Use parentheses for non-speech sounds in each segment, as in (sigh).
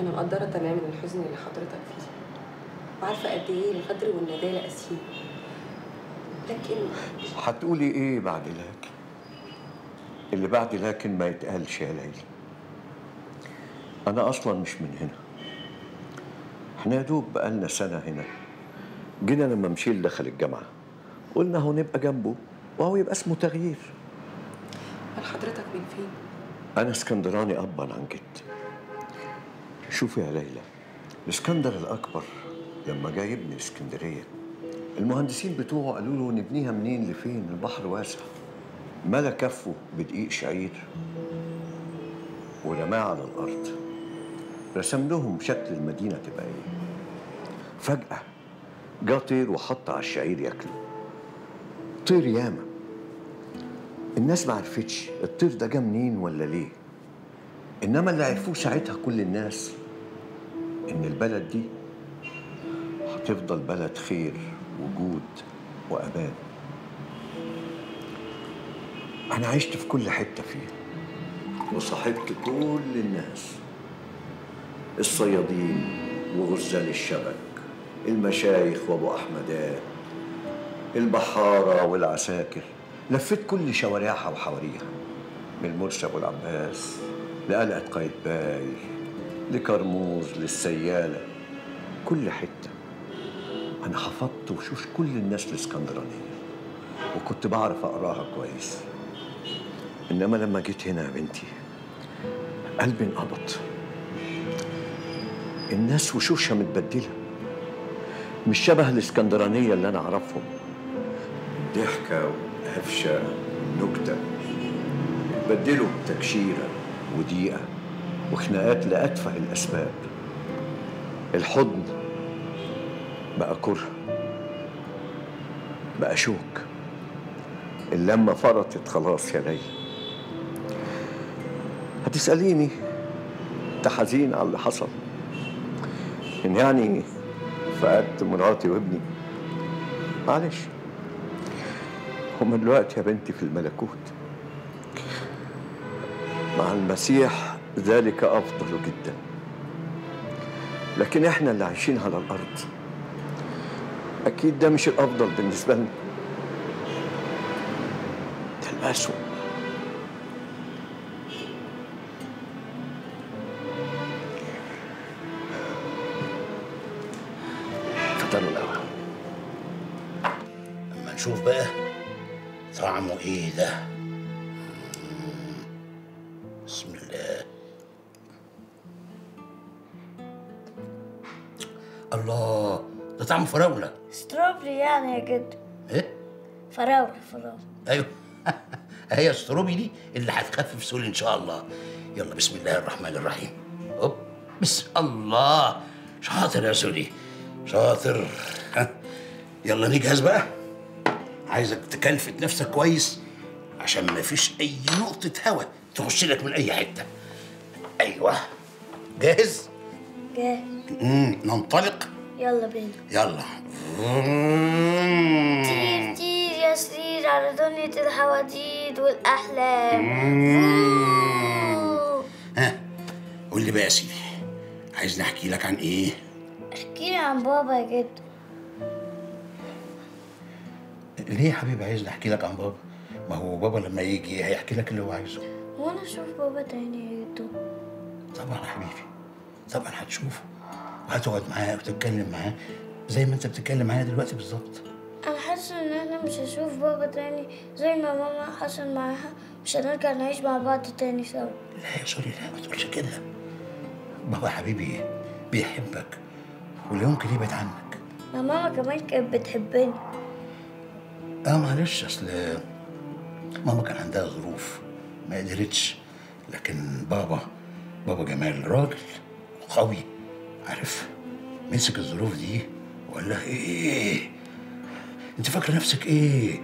أنا مقدرة تماما الحزن اللي حضرتك فيه. وعارفة قد إيه الغدر والندالة قاسيين لكن هتقولي إيه بعد لكن اللي بعد لكن ما يتقالش يا ليلى. أنا أصلا مش من هنا. إحنا يا دوب بقالنا سنة هنا. جينا لما مشيل دخل الجامعة. قلنا هو نبقى جنبه وهو يبقى اسمه تغيير. هل حضرتك من فين؟ أنا اسكندراني ابا عن جد. شوفي يا ليلى الإسكندر الأكبر لما جاي يبني إسكندرية المهندسين بتوعه قالوا له نبنيها منين؟ لفين؟ البحر واسع. ملا كفه بدقيق شعير ورماه على الأرض. رسم لهم شكل المدينة تبقى إيه؟ فجأة جه طير وحط على الشعير ياكله. طير ياما. الناس ما عرفتش الطير ده جه منين ولا ليه. إنما اللي عرفوه ساعتها كل الناس إن البلد دي هتفضل بلد خير وجود وأمان. أنا عشت في كل حتة فيها. وصاحبت كل الناس. الصيادين وغزال الشبك المشايخ وأبو احمدات البحارة والعساكر. لفيت كل شوارعها وحواريها من مرسى أبو العباس لقلعه قايتباي لكرموز للسيالة كل حتة. أنا حفظت وشوش كل الناس الإسكندرانية وكنت بعرف أقراها كويس. إنما لما جيت هنا يا بنتي قلبي انقبض. الناس وشوشها متبدلة. مش شبه الإسكندرانية اللي أنا أعرفهم. ضحكة وقفشة ونكتة. اتبدلوا بتكشيرة. وضيقه وخناقات لاتفه الأسباب. الحضن بقى كره بقى شوك. اللمة فرطت خلاص يا ليلى هتسأليني؟ انت حزين على اللي حصل. إن يعني فقدت مراتي وابني. معلش. هما دلوقتي يا بنتي في الملكوت. مع المسيح ذلك أفضل جدا. لكن إحنا اللي عايشين على الأرض أكيد ده مش الأفضل بالنسبة لنا. ده الأسوأ. أما نشوف بقى طعمه إيه ده. فراولة. strawberry يعني يا جد. إيه؟ فراولة فراولة. أيوه. (laughs) هي ال strawberry دي اللي هتخفف سولي إن شاء الله. يلا بسم الله الرحمن الرحيم. هوب بسم الله. شاطر يا سولي شاطر. ها. (laughs) يلا نجهز بقى. عايزك تكلفت نفسك كويس عشان ما فيش أي نقطة هوا تخش لك من أي حتة. أيوه. جاهز؟ جاهز. ننطلق. يلا بينا يلا طير طير يا سرير على دنيا الحواديت والأحلام. ها قول لي بقى يا سيدي عايز نحكي لك عن إيه احكي لي عن بابا يا جد ليه يا حبيبي عايز احكي لك عن بابا ما هو بابا لما يجي هيحكي لك اللي هو عايزه وأنا أشوف بابا تاني يا جدو طبعا يا حبيبي طبعا هتشوفه وهتقعد معاه وتتكلم معاه زي ما انت بتتكلم معايا دلوقتي بالظبط. أنا حاسة إن إحنا مش هشوف بابا تاني زي ما ماما حصل معاها. مش هنرجع نعيش مع بعض تاني سوا. لا يا سوري لا ما تقولش كده. بابا حبيبي بيحبك ولا يمكن يبعد عنك. ما ماما كمان كانت بتحبني. آه معلش أصل ماما كان عندها ظروف ما قدرتش لكن بابا بابا جمال راجل قوي. عارف مسك الظروف دي وقال لها إيه أنت فاكرة نفسك إيه؟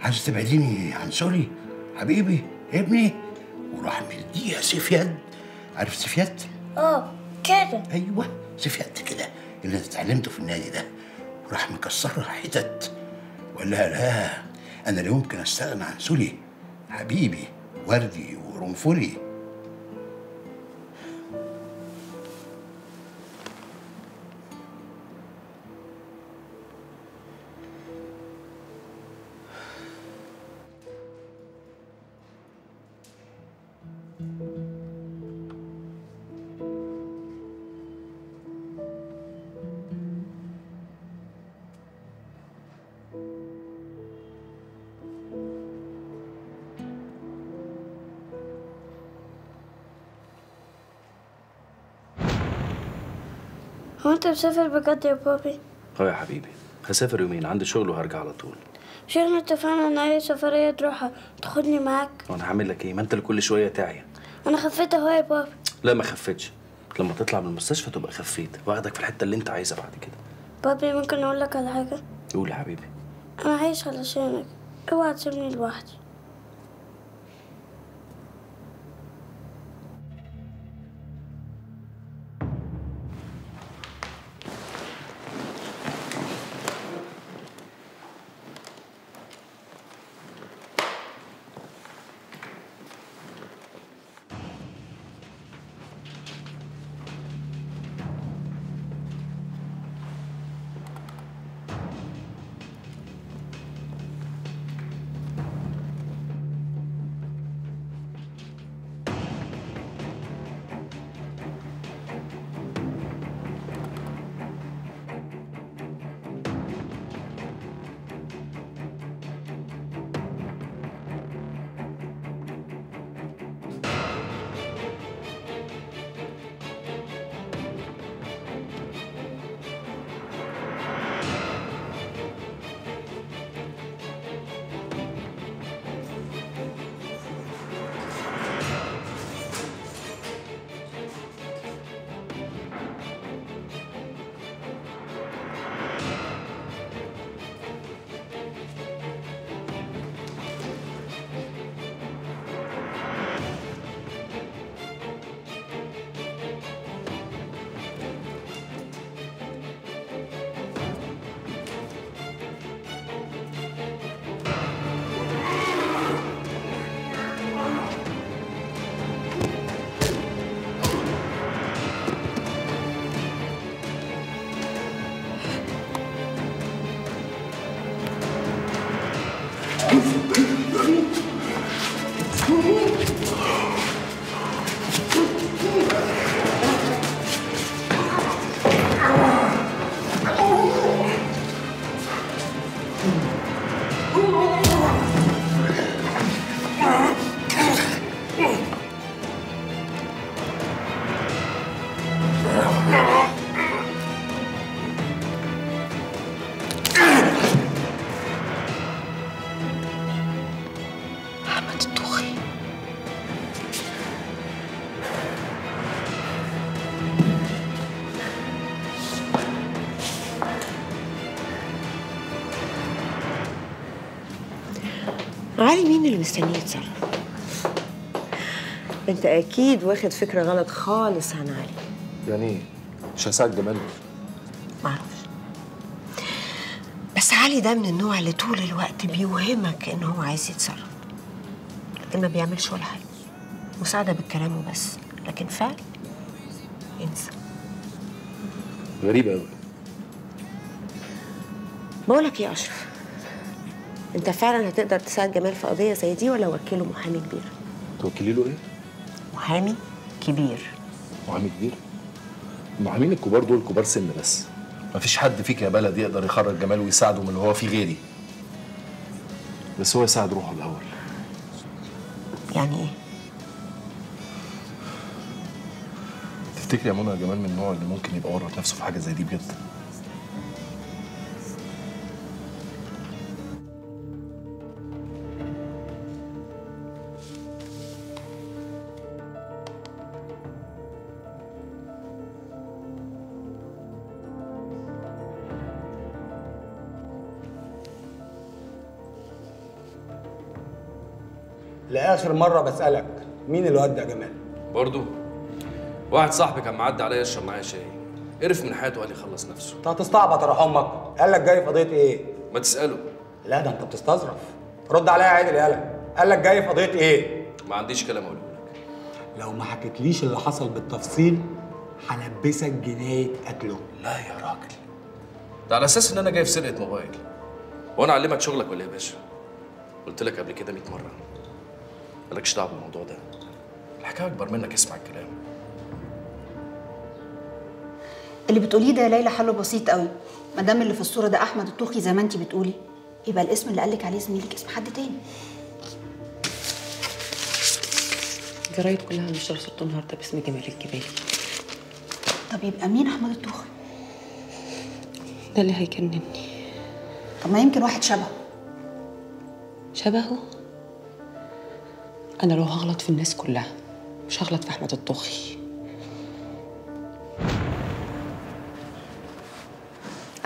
عايز تبعديني عن سولي؟ حبيبي ابني. وراح مديها سيف يد. عارف سيف يد؟ آه كده. أيوه سيف يد كده اللي أنت اتعلمته في النادي ده. وراح مكسرها حتت. وقال لها لا أنا لا يمكن أستغنى عن سولي حبيبي وردي وقرنفلي هو انت مسافر بجد يا بابي؟ آه يا حبيبي هسافر يومين عندي شغل وهرجع على طول. مش إحنا اتفقنا ان اي سفرية تروحها تاخدني معاك. وأنا هعمل لك إيه؟ ما انت اللي كل شوية تعيا. أنا خفيت اهو يا بابي. لا ما خفتش. لما تطلع من المستشفى تبقى خفيت واخدك في الحته اللي انت عايزها بعد كده. بابي ممكن أقول لك على حاجة؟ قول يا حبيبي. أنا عايش علشانك. اوعى تسيبني لوحدي. علي مين اللي مستنيه يتصرف؟ أنت أكيد واخد فكرة غلط خالص عن علي يعني إيه؟ مش هساعد جمال. معرفش بس علي ده من النوع اللي طول الوقت بيوهمك إن هو عايز يتصرف. لكن ما بيعملش ولا حاجة. مساعدة بالكلام وبس. لكن فعل؟ انسى. غريب قوي بقولك إيه يا أشرف انت فعلا هتقدر تساعد جمال في قضيه زي دي ولا وكله محامي كبير؟ توكلي له إيه؟ محامي كبير. محامي كبير؟ المحامين الكبار دول كبار سن بس. مفيش حد فيك يا بلد يقدر يخرج جمال ويساعده من اللي هو فيه غيري. بس هو يساعد روحه الأول. يعني إيه؟ تفتكري يا منى جمال من النوع اللي ممكن يبقى ورط نفسه في حاجة زي دي بجد؟ لآخر مرة بسألك مين اللي ودع جمال؟ برضو؟ واحد صاحبي كان معدي عليا يشرب معايا شاي. قرف من حياته وقال يخلص نفسه. انت هتستعبط يا أمك قال لك جاي في قضية إيه؟ ما تسأله. لا ده أنت بتستظرف. رد عليا يا عادل يالا. قال لك جاي في قضية إيه؟ ما عنديش كلام أقوله لك. لو ما حكيتليش اللي حصل بالتفصيل هلبسك جناية قتله. لا يا راجل. ده على أساس إن أنا جاي في سرقة موبايل. وأنا أعلمك شغلك ولا إيه يا باشا؟ قلت لك قبل كده 100 مرة. مالكش دعوة بالموضوع ده. الحكاية أكبر منك اسمع الكلام. اللي بتقوليه ده يا ليلى حله بسيط قوي. ما دام اللي في الصورة ده أحمد الطوخي زي ما انت بتقولي يبقى الاسم اللي قالك عليه زميلك اسم حد تاني. الجرايد كلها نشر صوت النهارده باسم جمال الجبالي طب يبقى مين أحمد الطوخي؟ ده اللي هيجنني. طب ما يمكن واحد شبهه. شبهه؟ أنا لو هغلط في الناس كلها مش هغلط في أحمد الطوخي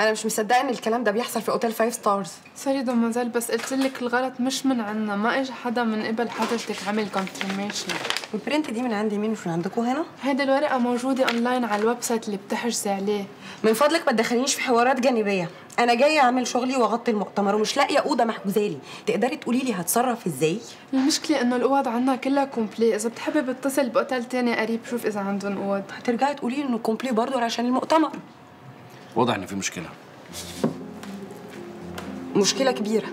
أنا مش مصدقة إن الكلام ده بيحصل في أوتيل five stars sorry demoiselle بس قلت لك الغلط مش من عنا. ما اجى حدا من قبل حضرتك عمل confirmation وال print دي من عندي مين؟ ومن عندكم هنا؟ هيدي الورقة موجودة اونلاين على ال website اللي بتحجزي عليه. من فضلك ما تدخلينيش في حوارات جانبية. أنا جاية أعمل شغلي وأغطي المؤتمر ومش لاقية أوضة محجوزالي. تقدري تقولي لي هتصرف إزاي؟ المشكلة إنه الأوض عنا كلها complet إذا بتحبي بتصل بأوتيل تاني قريب شوف إذا عندهم أوض. هترجعي تقولي لي إنه complet برضه عشان المؤتمر. واضح إن في مشكلة. مشكلة كبيرة.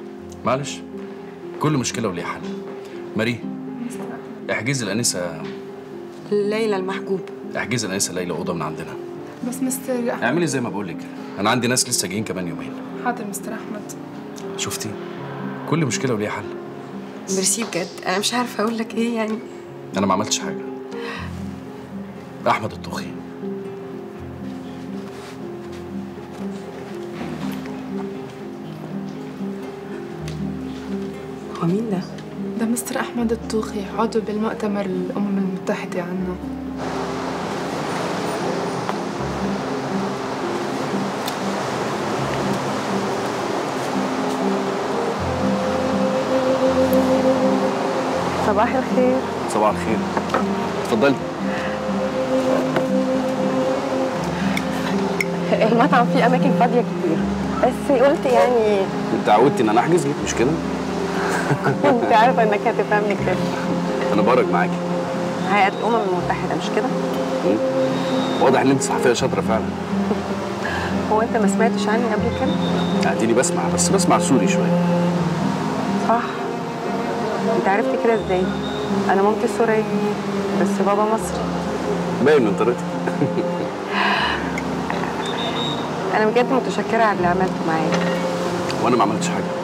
معلش. كل مشكلة وليها حل. ماري احجزي الأنسة. ليلى المحجوب. احجزي الأنسة ليلى أوضة من عندنا. بس مستر أحمد. اعملي زي ما بقول لك أنا عندي ناس لسه جايين كمان يومين. حاضر مستر أحمد. شفتي؟ كل مشكلة وليها حل. ميرسي بجد. أنا مش عارفة أقول لك إيه يعني. أنا ما عملتش حاجة. أحمد الطوخي. هو مين ده؟ ده مستر أحمد الطوخي عضو بالمؤتمر الأمم المتحدة عنا. صباح الخير. صباح الخير. اتفضلي. المطعم فيه أماكن فاضية كتير بس قلت يعني انت عودتي إن أنا أحجز لك مش كده؟ كنت عارفة انك هتفهمني كده أنا برج معاكي. هيئة الأمم المتحدة مش كده؟ واضح إن أنت صحفية شاطرة فعلا. هو أنت ما سمعتش عني قبل كده؟ اديني بسمع بس بسمع سوري شوية. صح. أنت عرفت كده إزاي؟ أنا مامتي سورية بس بابا مصري. باين من طريقتك. أنا بجد متشكرة على اللي عملته معايا. وأنا ما عملتش حاجة.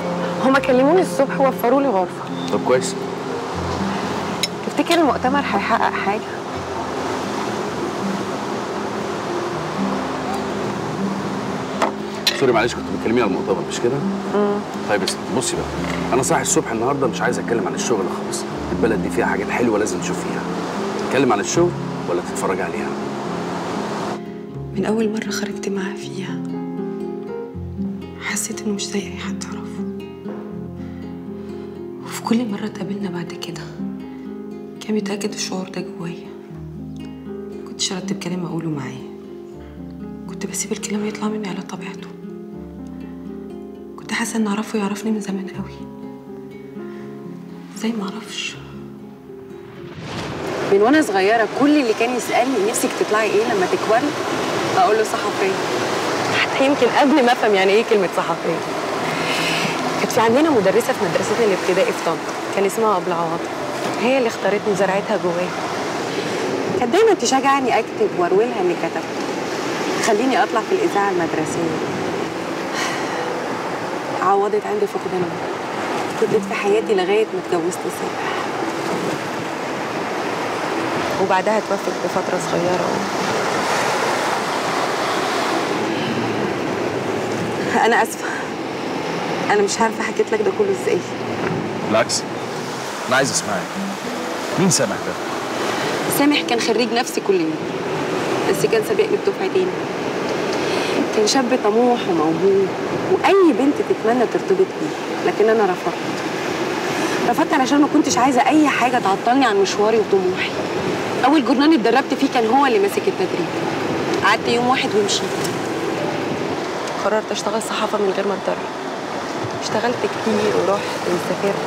هما كلموني الصبح ووفروا لي غرفة. طب كويس. تفتكر المؤتمر هيحقق حاجة؟ سوري معلش كنت بتكلميني على المؤتمر مش كده؟ طيب اسمع بصي بقى أنا صاحي الصبح النهارده مش عايز أتكلم عن الشغل خالص. البلد دي فيها حاجات حلوة لازم تشوفيها. تتكلم عن الشغل ولا تتفرج عليها؟ من أول مرة خرجت معاه فيها حسيت إنه مش زي أي حد. كل مرة اتقابلنا بعد كده. كان بيتأكد الشعور ده جوايا. كنتش أرتب كلام أقوله معاه. كنت بسيب الكلام يطلع مني على طبيعته. كنت حاسة إن أعرفه يعرفني من زمان قوي. زي ما أعرفش. من وأنا صغيرة كل اللي كان يسألني نفسك تطلعي إيه لما تكبري؟ أقول له صحفية. حتى يمكن قبل ما أفهم يعني إيه كلمة صحفية. كانت في عندنا مدرسة في مدرستنا الابتدائي في طنطا كان اسمها ابله عواطف هي اللي اختارتني زرعتها جوايا كانت دايما تشجعني أكتب وأرويلها اللي كتبته تخليني أطلع في الإذاعة المدرسية. عوضت عندي فقدانها فضلت في حياتي لغاية ما اتجوزت سامح وبعدها توفت بفترة صغيرة. أنا آسفة. أنا مش عارفة حكيت لك ده كله إزاي. بالعكس. أنا عايز أسمعك. مين سامح ده؟ سامح كان خريج نفسي كلية بس كان سابقني بدفعتين كان شاب طموح وموهوب وأي بنت تتمنى ترتبط بيه لكن أنا رفضت. رفضت علشان ما كنتش عايزة أي حاجة تعطلني عن مشواري وطموحي. أول جورنال اتدربت فيه كان هو اللي ماسك التدريب. قعدت يوم واحد ومشيت. قررت أشتغل صحافة من غير ما أتدرب. اشتغلت كتير ورحت وسافرت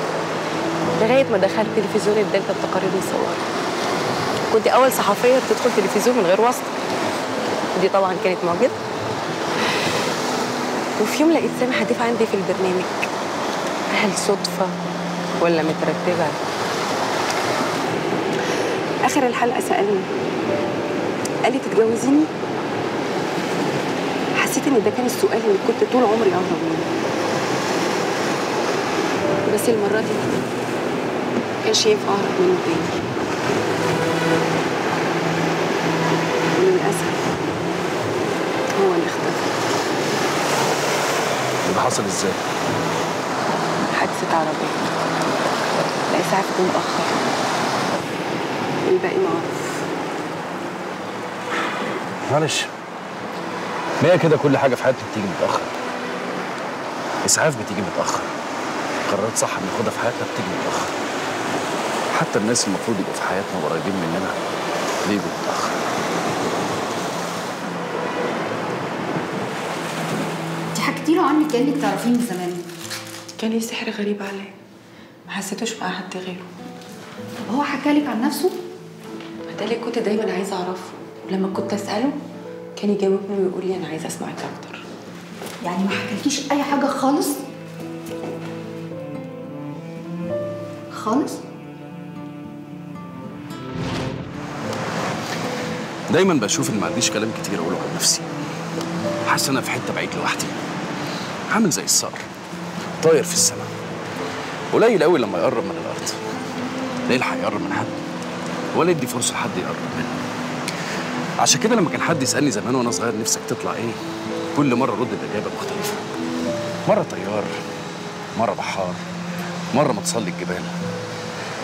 لغاية ما دخلت تلفزيون الدلتا التقارير مصورة كنت أول صحفية تدخل تلفزيون من غير واسطة ودي طبعا كانت معجزة وفي يوم لقيت سامح هتف عندي في البرنامج. هل صدفة ولا مترتبة؟ آخر الحلقة سألني. قال لي تتجوزيني؟ حسيت إن ده كان السؤال اللي كنت طول عمري أهرب منه. بس المرة دي كانش ينفع أهرب منه تاني وللأسف هو اللي اختفى. ده حصل إزاي؟ حادثة عربية. الإسعاف جه متأخر الباقي معروف. معلش. ما هي كده كل حاجة في حياتنا بتيجي متأخر؟ اسعاف بتيجي متأخر. قرارات صح بناخدها في حياتنا بتيجي متأخر. حتى الناس المفروض يبقوا في حياتنا وقريبين مننا بيجوا متأخر. انت حكيتي له عنك كأنك تعرفيه من زمان. كان ليه سحر غريب عليه. ما حسيتوش مع حد غيره. طب هو حكى لك عن نفسه؟ ده اللي كنت دايما عايزة أعرفه. ولما كنت أسأله كان يجاوبني ويقول لي أنا عايزة أسمعك أكتر. يعني ما حكالكيش أي حاجة خالص؟ خالص؟ دايما بشوف إن ما عنديش كلام كتير أقوله عن نفسي. حاسس أنا في حتة بعيد لوحدي. عامل زي الصقر طاير في السماء. قليل قوي لما يقرب من الأرض. لا يلحق يقرب من حد. ولا يدي فرصة لحد يقرب منه عشان كده لما كان حد يسألني زمان وأنا صغير نفسك تطلع إيه كل مرة أرد بإجابة مختلفة. مرة طيار مرة بحار مرة متصلي الجبال.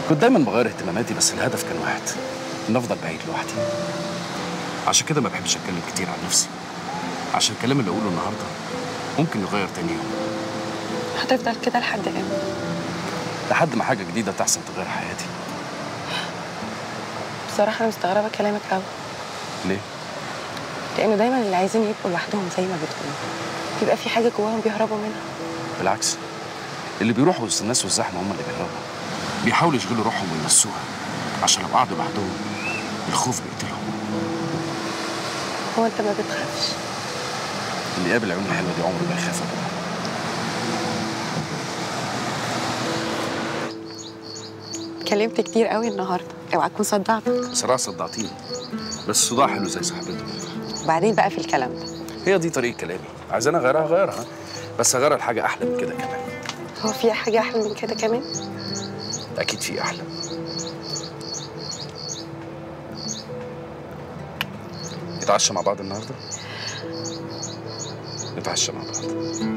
كنت دايما بغير اهتماماتي بس الهدف كان واحد إن أفضل بعيد لوحدي. عشان كده ما بحبش أتكلم كتير عن نفسي. عشان الكلام اللي أقوله النهارده ممكن يغير تاني يوم. هتفضل كده لحد إمتى؟ لحد ما حاجة جديدة تحصل تغير حياتي. بصراحة أنا مستغربة كلامك أوي. ليه؟ لأنه دايما اللي عايزين يبقوا لوحدهم زي ما بتقول بيبقى في حاجة جواهم بيهربوا منها. بالعكس اللي بيروحوا وسط الناس والزحمة هم اللي بيهربوا. بيحاولوا يشغلوا روحهم وينسوها عشان لو قعدوا لوحدهم الخوف بيقتلهم هو أنت ما بتخافش؟ اللي قابل العيون الحلوة دي عمره ما يخاف ابدا. اتكلمت كتير قوي النهاردة. اوعى تكون صدعتك بصراحة صدعتيني بس صداع حلو زي صاحبته وبعدين بقى في الكلام ده. هي دي طريقة كلامي. عايزاني أغيرها؟ أغيرها بس أغيرها لحاجة أحلى من كده كمان. هو في حاجة أحلى من كده كمان؟ أكيد في أحلى. نتعشى مع بعض النهارده؟ نتعشى مع بعض.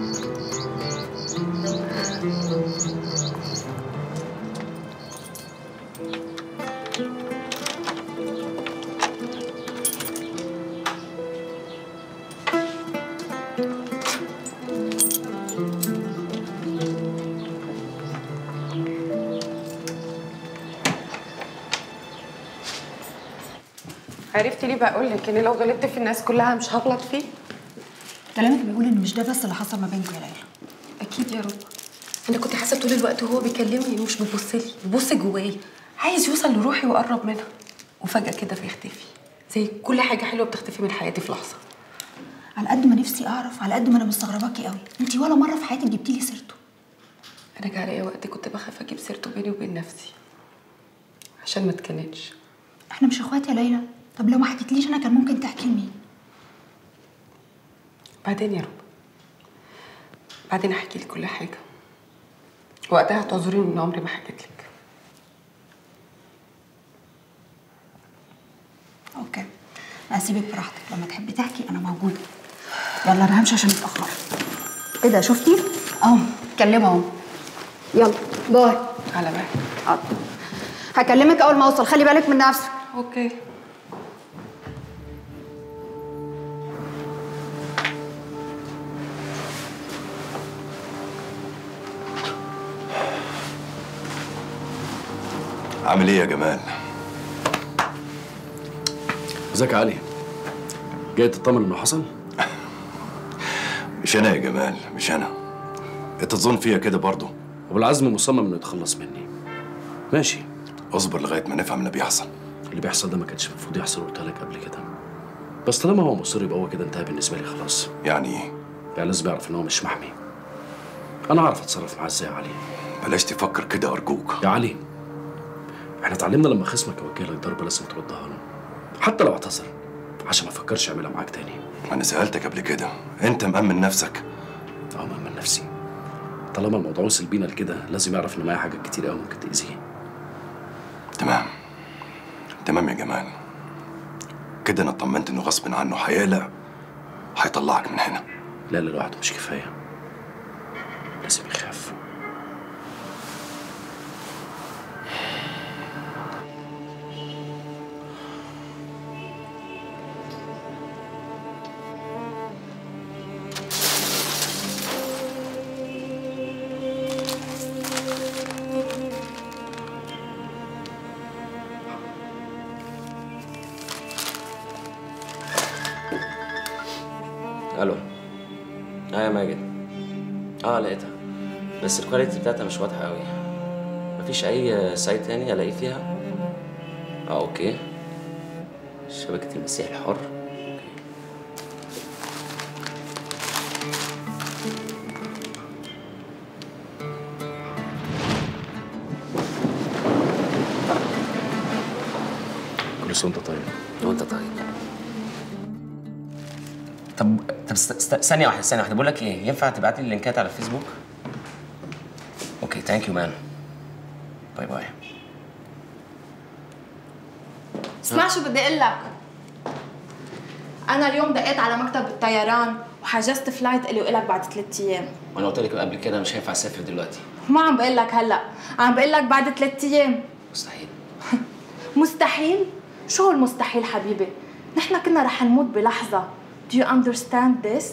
عرفتي ليه بقول لك؟ إن لو غلطت في الناس كلها مش هغلط فيه؟ كلامك بيقول إن مش ده بس اللي حصل ما بينكم يا ليلى. أكيد يا رب. أنا كنت حاسة طول الوقت وهو بيكلمني مش بيبص لي بيبص جوايا. عايز يوصل لروحي ويقرب منها. وفجأة كده بيختفي زي كل حاجة حلوة بتختفي من حياتي في لحظة. على قد ما نفسي أعرف على قد ما أنا مستغرباكي قوي. انت ولا مرة في حياتك جبتي لي سيرته. أنا جه عليا وقت كنت بخاف أجيب سيرته بيني وبين نفسي. عشان ما اتكنتش إحنا مش إخوات يا ليلى. طب لو ما حكيتليش أنا كان ممكن تحكي لمين؟ بعدين يا رب. بعدين أحكي لك كل حاجة. وقتها هتعذريني إن عمري ما حكيت لك. أوكي. هسيبك براحتك. لما تحبي تحكي أنا موجودة. يلا أنا همشي عشان متأخرة. إيه ده شفتي؟ أهو كلمه أهو. يلا bye. على بالي حاضر هكلمك أول ما أوصل. خلي بالك من نفسك. okay. إيه يا جمال؟ ازيك يا علي؟ جاي تطمن انه حصل؟ (laughs) مش أنا يا جمال مش أنا. انت تظن فيا كده برضه؟ وبالعزم مصمم انه يتخلص مني. ماشي. اصبر لغاية ما نفهم اللي بيحصل. اللي بيحصل ده ما كانش المفروض يحصل قلت لك قبل كده. بس طالما هو مصر يبقى هو كده انتهى بالنسبة لي خلاص. يعني إيه؟ يعني لازم يعرف إن هو مش محمي. أنا اعرف أتصرف معاه إزاي يا علي. بلاش تفكر كده أرجوك. يا علي إحنا اتعلمنا لما خصمك يوجه لك ضربه لازم تردها له. حتى لو اعتذر عشان ما افكرش يعملها معاك تاني. أنا سألتك قبل كده أنت مأمن نفسك؟ آه مأمن نفسي. طالما الموضوع وصل بينا لكده لازم يعرف إن معايا حاجات كتير قوي ممكن تأذيه. تمام. تمام يا جمال. كده أنا اطمنت إنه غصب عنه هيقلق هيطلعك من هنا. لا لا لوحده مش كفاية. بس ال quality بتاعتها مش واضحة قوي. مفيش أي site تاني الاقي فيها؟ آه okay. شبكة المسيح الحر كل سنه وأنت طيب. وأنت طيب. طب طب. ثانية واحدة ثانية واحدة. بقول لك إيه ينفع تبعت لي اللينكات على الفيسبوك؟ okay thank you man bye bye اسمع شو بدي أقول لك أنا اليوم دقيت على مكتب الطيران وحجزت flight الي والك بعد ثلاث أيام. وأنا قلت لك قبل كده مش هينفع أسافر دلوقتي. ما عم بقول لك هلأ. عم بقول لك بعد ثلاث أيام. مستحيل. (laughs) مستحيل؟ شو هو المستحيل حبيبي؟ نحن كنا رح نموت بلحظة. Do you understand this؟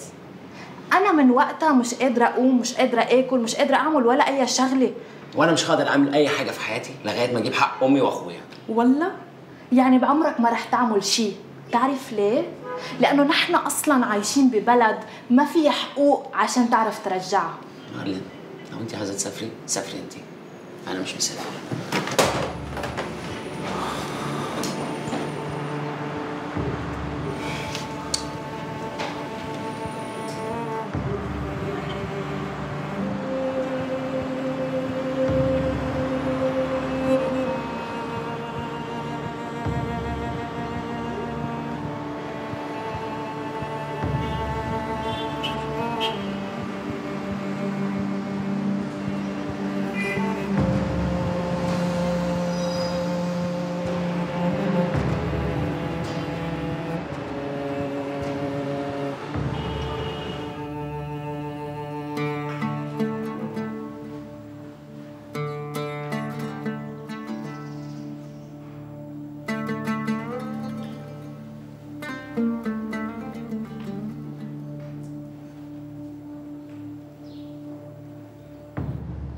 أنا من وقتها مش قادرة أقوم مش قادرة آكل مش قادرة أعمل ولا أي شغلة. وأنا مش قادر أعمل أي حاجة في حياتي لغاية ما أجيب حق أمي وأخويا. والله؟ يعني بعمرك ما رح تعمل شيء. تعرف ليه؟ لأنه نحن أصلا عايشين ببلد ما فيها حقوق عشان تعرف ترجعها. مارلين لو انت عايزة تسافري سافري انت أنا مش مسافر.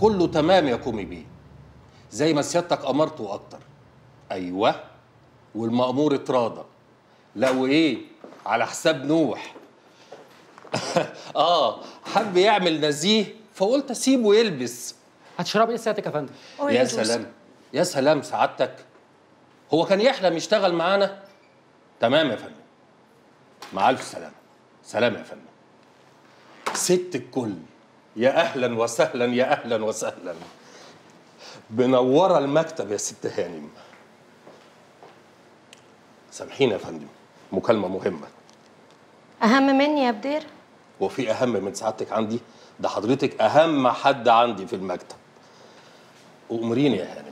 كله تمام يا كومي بيه. زي ما سيادتك أمرت وأكتر أيوه والمأمور اتراضى. لا وإيه؟ على حساب نوح. (laughs) آه حب يعمل نزيه فقلت أسيبه يلبس. هتشرب إيه سيادتك يا فندم؟ يا سلام. يا سلام سعادتك. هو كان يحلم يشتغل معانا؟ تمام يا فندم. مع ألف سلامة. سلام يا فندم. ست الكل. يا أهلا وسهلا يا أهلا وسهلا. منوره المكتب يا ست هانم. سامحيني يا فندم مكالمة مهمة. أهم مني يا بدير؟ وفي أهم من سعادتك عندي ده حضرتك أهم حد عندي في المكتب. وأمريني يا هانم.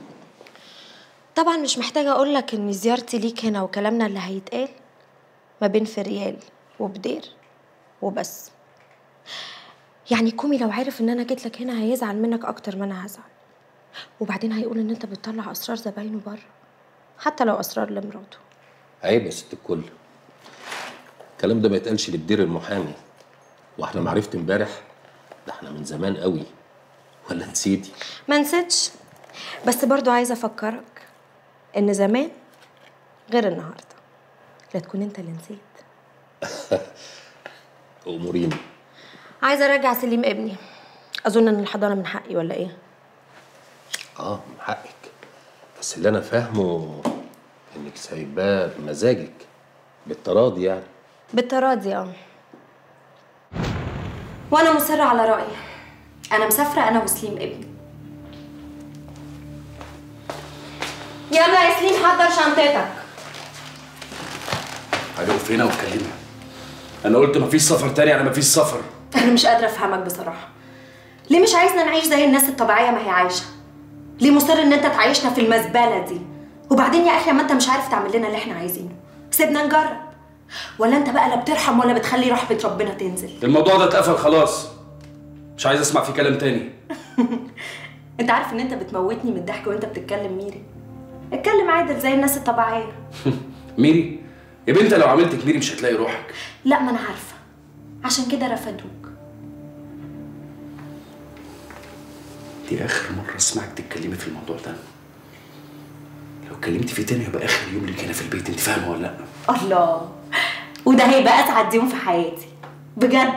طبعا مش محتاجة أقول لك إن زيارتي ليك هنا وكلامنا اللي هيتقال ما بين فريال وبدير وبس. يعني كومي لو عارف إن أنا جيت لك هنا هيزعل منك أكتر ما أنا هزعل. وبعدين هيقول إن أنت بتطلع أسرار زباينه بره حتى لو أسرار لمراته. عيب يا ست الكل. الكلام ده ما يتقالش لبدير المحامي. وإحنا معرفت إمبارح ده إحنا من زمان قوي. ولا نسيتي؟ ما نسيتش. بس برضو عايزة أفكرك إن زمان غير النهاردة. لا تكون أنت اللي نسيت. (laughs) أموريني. عايزة أرجع سليم ابني. أظن إن الحضانة من حقي ولا إيه؟ آه من حقك. بس اللي أنا فاهمه إنك سايباه بمزاجك. بالتراضي يعني. بالتراضي آه. وأنا مصرة على رأيي. أنا مسافرة أنا وسليم ابني. يلا يا سليم حضر شنطتك. هنقف هنا واتكلمنا. أنا قلت مفيش سفر تاني يعني مفيش سفر. أنا مش قادرة أفهمك بصراحة. ليه مش عايزنا نعيش زي الناس الطبيعية ما هي عايشة؟ ليه مصر إن أنت تعيشنا في المزبلة دي؟ وبعدين يا أخي ما أنت مش عارف تعمل لنا اللي إحنا عايزينه. سيبنا نجرب. ولا أنت بقى لا بترحم ولا بتخلي رحمة ربنا تنزل. الموضوع ده اتقفل خلاص. مش عايز أسمع فيه كلام تاني. (laughs) أنت عارف إن أنت بتموتني من الضحك وأنت بتتكلم ميري. اتكلم عادل زي الناس الطبيعية. (laughs) ميري يا بنت لو عملتك ميري مش هتلاقي روحك. لا ما أنا عارفة. عشان كده رفضوك دي آخر مرة اسمعك تتكلمي في الموضوع ده. لو اتكلمتي فيه تاني هيبقى آخر يوم ليك هنا في البيت انت فاهمة ولا لأ؟ الله. وده هيبقى أسعد يوم في حياتي. بجد.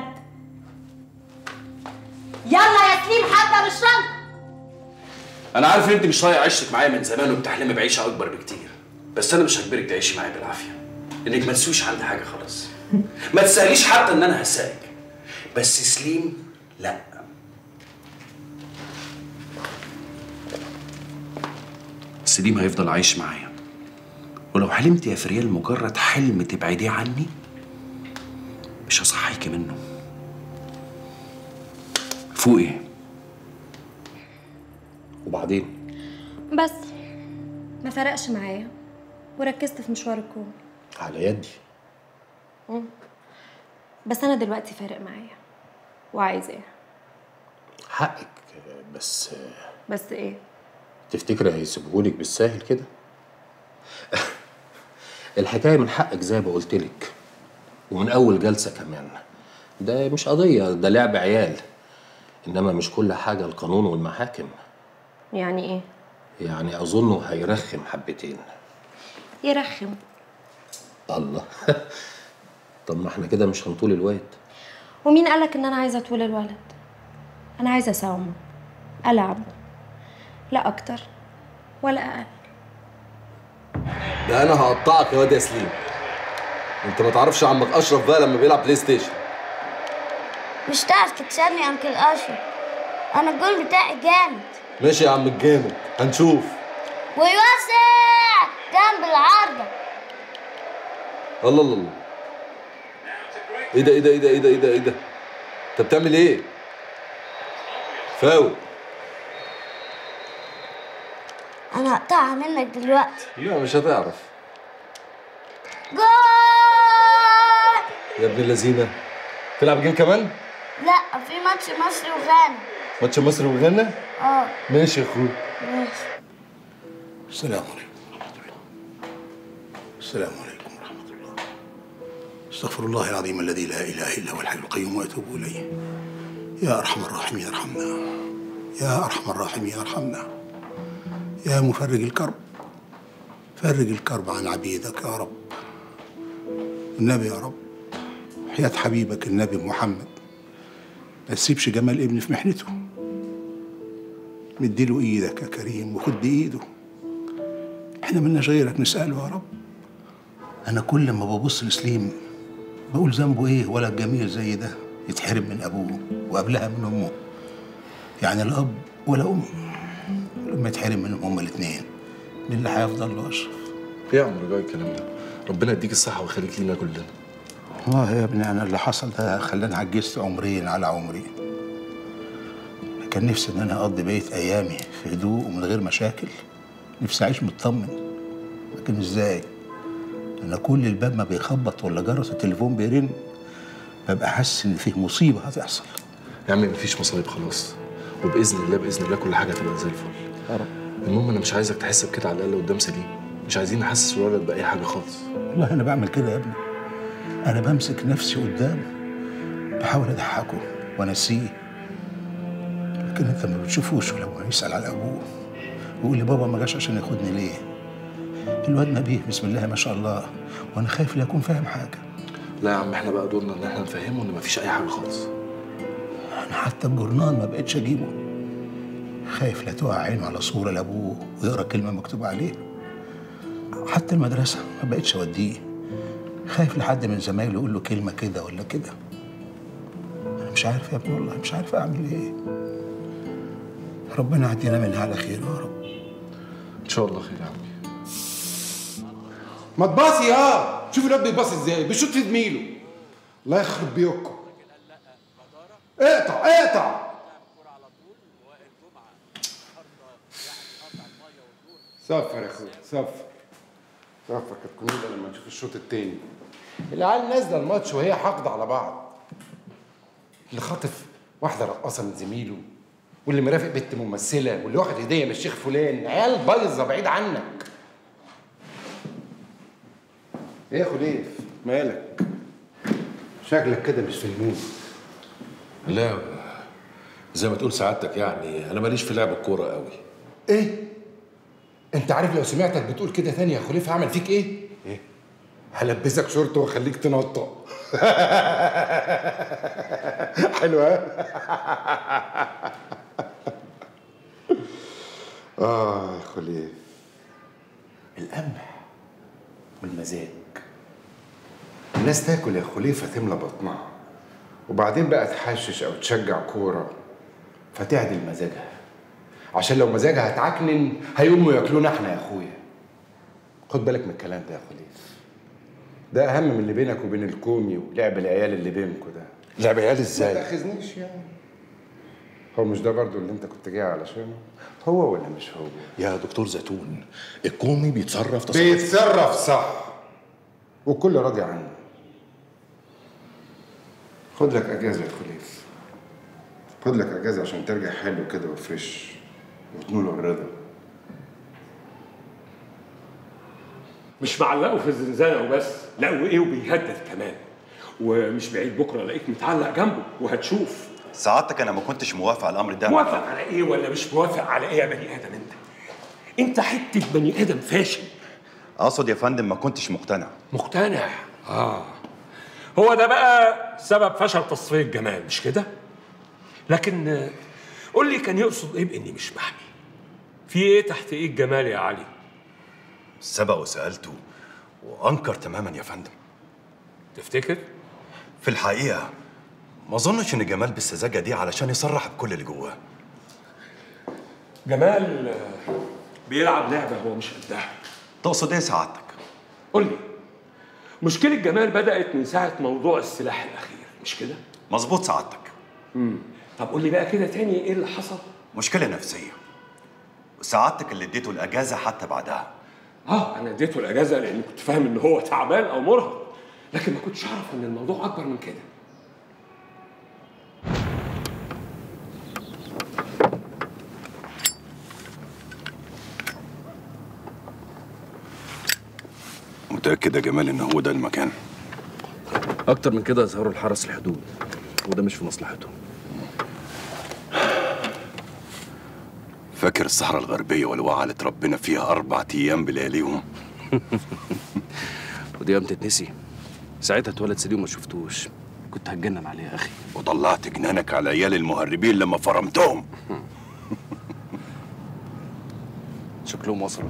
يلا يا سليم حضر الشنطة. أنا عارف إن أنت مش طايقه عيشتك معايا من زمان وبتحلمي بعيشة أكبر بكتير. بس أنا مش هجبرك تعيشي معايا بالعافية. إنك ما تسويش عندي حاجة خالص. ما تسأليش حتى إن أنا هسألك. بس سليم لأ. سليم هيفضل عايش معايا. ولو حلمت يا فريال مجرد حلم تبعديه عني مش هصحيكي منه. فوقي وبعدين؟ بس. ما فرقش معايا. وركزت في مشوار الكون. على يدي. مم. بس أنا دلوقتي فارق معايا. وعايزاه حقك بس بس إيه؟ تفتكر هيسيبهولك بالساهل كده؟ الحكاية من حقك زي ما قلت لك ومن أول جلسة كمان. ده مش قضية ده لعب عيال. إنما مش كل حاجة القانون والمحاكم. يعني إيه؟ يعني اظنه هيرخم حبتين. يرخم. الله. (laughs) طب ما إحنا كده مش هنطول الوقت. ومين قالك إن أنا عايزة طول الولد؟ أنا عايزة أساومه العب لا أكتر ولا أقل. ده أنا هقطعك يا واد يا سليم أنت ما تعرفش عمك أشرف بقى لما بيلعب PlayStation مش تعرف تكسبني يا uncle أشرف؟ أنا الجول بتاعي جامد. ماشي يا عم الجامد. هنشوف. ويوسع! جنب العارضة. الله الله الله. إيه ده إيه ده إيه ده إيه ده إيه ده إيه ده؟ أنت بتعمل إيه؟ فاول. أنا هقطعها منك دلوقتي. لا مش هتعرف. جول! يا ابن اللذينة. تلعب جيم كمان؟ لا في ماتش مصري وغانا. ماتش مصر وغانا؟ آه. ماشي يا اخويا ماشي. السلام عليكم السلام عليكم ورحمة الله. استغفر الله العظيم الذي لا إله إلا هو الحي القيوم وأتوب إليه. يا أرحم الراحمين أرحمنا. يا أرحم الراحمين أرحمنا. يا مفرج الكرب فرج الكرب عن عبيدك يا رب. النبي يا رب حياة حبيبك النبي محمد. ما تسيبش جمال ابني في محنته. مديله إيدك يا كريم وخد بايده إحنا ملناش غيرك نسأله يا رب. أنا كل ما ببص لسليم بقول ذنبه إيه ولد جميل زي ده يتحرم من ابوه وقبلها من امه. يعني لا اب ولا ام لما يتحرم منهم هما الاثنين. اللي هيفضل له اشرف إيه يا عم رجاء الكلام ده. ربنا يديك الصحة ويخليك لينا كلنا. والله يا ابني أنا اللي حصل ده خلاني عجزت عمرين على عمري. كان نفسي إن أنا أقضي بقيه أيامي في هدوء ومن غير مشاكل. نفسي أعيش مطمن. لكن إزاي؟ أنا كل الباب ما بيخبط ولا جرس التليفون بيرن. ببقى حاسس إن فيه مصيبة هتحصل. يا عم مفيش مصايب خلاص. وبإذن الله بإذن الله كل حاجة هتبقى زي الفل. يا رب. المهم أنا مش عايزك تحس بكده على الأقل قدام سليم. مش عايزين نحسس الولد بأي حاجة خالص. والله أنا بعمل كده يا ابني. أنا بمسك نفسي قدامه بحاول أضحكه وأنسيه. لكن أنت ما بتشوفوش ولما يسأل على أبوه. ويقول لي بابا ما جاش عشان ياخدني ليه؟ الواد نبيه بسم الله ما شاء الله. وأنا خايف لا يكون فاهم حاجة. لا يا عم إحنا بقى دورنا إن إحنا نفهمه إن مفيش أي حاجة خالص. أنا حتى الجورنال ما بقتش أجيبه. خايف لا تقع عينه على صورة لأبوه ويقرأ كلمة مكتوبه عليه. حتى المدرسة ما بقتش أوديه. خايف لحد من زمايله يقول له كلمة كده ولا كده. أنا مش عارف يا ابني والله مش عارف أعمل إيه. ربنا يعدينا منها على خير يا رب. إن شاء الله خير يا عمي. ما تباصي آه شوف الواد بيباصي إزاي. بيشوط في زميله الله يخرب بيوتكم. اقطع اقطع. صفر يا اخويا صفر. صفر كانت كنيدة لما نشوف الشوط التاني. العيال نازلة الماتش وهي حاقدة على بعض. اللي خاطف واحدة رقاصة من زميله واللي مرافق بنت ممثلة واللي واخد هدية من الشيخ فلان. عيال بايظة بعيد عنك. إيه يا خليف مالك؟ شكلك كده مش في المود. لا زي ما تقول سعادتك يعني. أنا ماليش في لعب الكورة قوي إيه؟ انت عارف لو سمعتك بتقول كده تاني يا خليف هعمل فيك إيه؟ إيه؟ هلبسك شورت واخليك تنطق (laughs) حلوة (laughs) آه يا خليه القمح والمزاج. الناس تاكل يا خليه فتملى بطنها وبعدين بقى تحشش أو تشجع كورة فتعدل مزاجها. عشان لو مزاجها هتعكنن هيقوموا ياكلونا إحنا يا اخويا. خد بالك من الكلام ده يا خليف ده أهم من اللي بينك وبين الكومي ولعب العيال اللي بينكوا ده. لعب عيال ما إزاي؟ تأخذنيش يعني. هو مش ده برضو اللي انت كنت جاي علشانه؟ هو ولا مش هو؟ يا دكتور زيتون الكومي بيتصرف تصرف. بيتصرف صح. والكل راضي عنه. خد لك أجازة يا خليف خد لك أجازة عشان ترجع حلو كده وفريش. وتنول الرضا. مش معلقه في الزنزانه وبس لا وإيه وبيهدد كمان. ومش بعيد بكرة الاقيك متعلق جنبه وهتشوف. سعادتك أنا ما كنتش موافق على الأمر ده. موافق على إيه ولا مش موافق على إيه يا بني آدم أنت؟ أنت حتة بني آدم فاشل. أقصد يا فندم ما كنتش مقتنع. مقتنع؟ آه. هو ده بقى سبب فشل تصفية الجمال مش كده؟ لكن قول لي كان يقصد إيه بإني مش محمي في إيه تحت إيه الجمال يا علي؟ سبق وسالته وأنكر تماما يا فندم. تفتكر؟ في الحقيقة ما أظنش إن جمال بالسذاجة دي علشان يصرح بكل اللي جواه. جمال بيلعب لعبة هو مش قدها. تقصد إيه سعادتك؟ قول لي مشكلة جمال بدأت من ساعة موضوع السلاح الأخير مش كده؟ مظبوط سعادتك. امم طب قول لي بقى كده تاني إيه اللي حصل؟ مشكلة نفسية. وسعادتك اللي اديته الأجازة حتى بعدها. آه أنا اديته الأجازة لأن كنت فاهم إن هو تعبان أو مرهق لكن ما كنتش أعرف إن الموضوع أكبر من كده. متأكد يا جمال إن هو ده المكان؟ أكتر من كده يظهروا الحرس الحدود وده مش في مصلحتهم فاكر الصحراء الغربية والوعى اللي اتربينا فيها أربع أيام بلياليهم (laughs) ودي قام تتنسي ساعتها اتولد سيدي وما شفتوش. كنت هتجنن عليه يا أخي. وطلعت جنانك على عيال المهربين لما فرمتهم. (laughs) شكلهم وصلوا.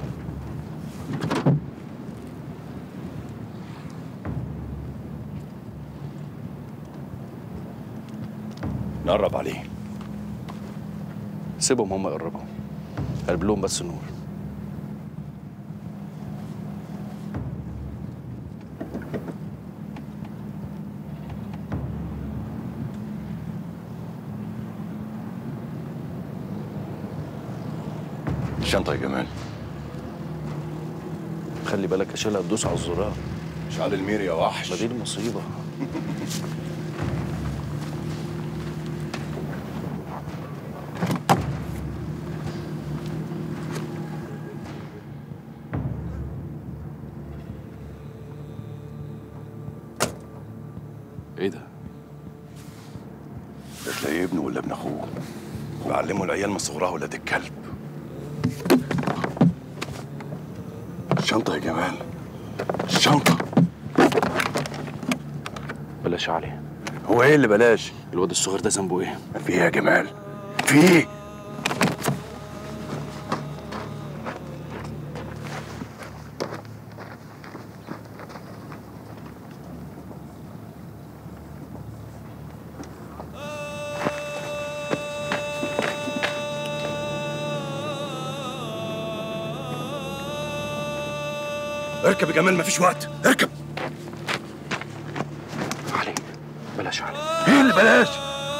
نقرب عليه. سيبهم هم يقربوا. قلب لهم بس النور الشنطه يا جمال. خلي بالك اشيلها تدوس على الزرار. شعل المير يا وحش. ما دي المصيبة. (laughs) صغرها ولاد الكلب. الشنطه يا جمال. الشنطه بلاش علي. هو إيه اللي بلاش؟ الواد الصغير ده ذنبه إيه؟ في إيه يا جمال؟ في إيه؟ اركب يا جمال مفيش وقت. اركب. علي بلاش علي. إيه اللي بلاش؟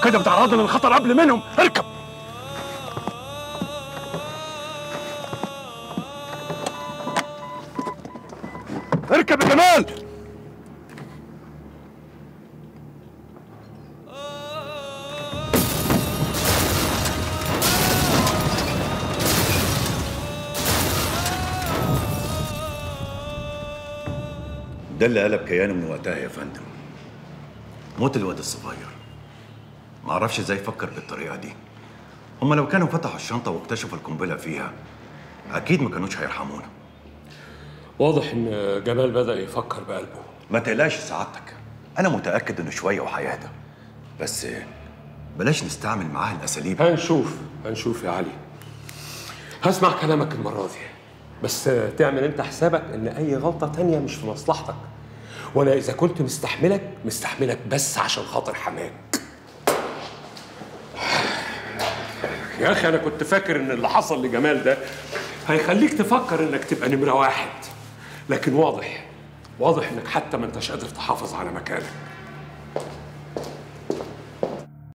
كده بتعرضنا للخطر قبل منهم. اركب. اركب يا جمال. ده اللي قلب كيانه من وقتها يا فندم. موت الواد الصغير. معرفش إزاي فكر بالطريقة دي. هما لو كانوا فتحوا الشنطة واكتشفوا القنبلة فيها أكيد ما كانوش هيرحمونا. واضح إن جمال بدأ يفكر بقلبه. ما تقلقش سعادتك. أنا متأكد إنه شوية وهيهدى. بس بلاش نستعمل معاه الأساليب. هنشوف هنشوف يا علي. هسمع كلامك المرة دي. بس تعمل أنت حسابك إن أي غلطة تانية مش في مصلحتك. وأنا اذا كنت مستحملك مستحملك بس عشان خاطر حماك. يا أخي أنا كنت فاكر إن اللي حصل لجمال ده هيخليك تفكر إنك تبقى نمرة واحد. لكن واضح واضح إنك حتى ما أنتش قادر تحافظ على مكانك.